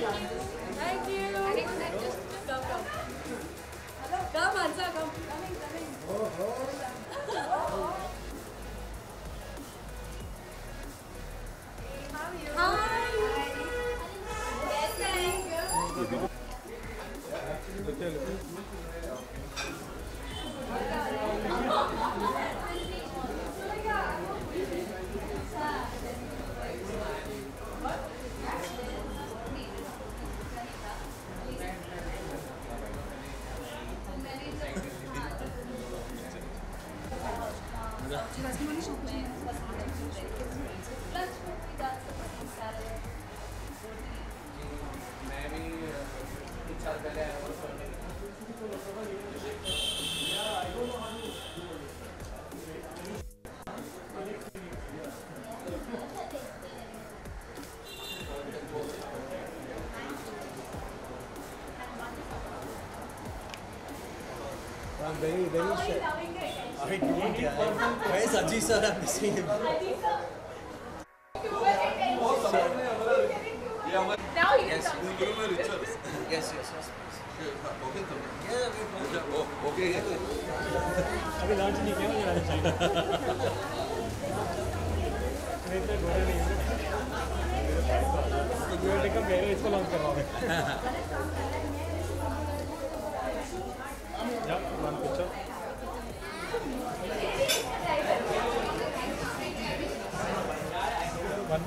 Thank you. Just, just come, come. Come, come. Coming, coming. Oh, oh. How are you? Hi. Hi. Yes, thank you. I'm very, very shy. I don't care. Where is Ajit sir? I'm missing him. Now you Yes, come. yes, yes, yes. Yeah, we अभी launch नहीं किया मुझे launch नहीं तो घोड़ा नहीं है तो गोल्ड टेकअप ले रहे इसको लॉन्च करवाओगे या लॉन्च One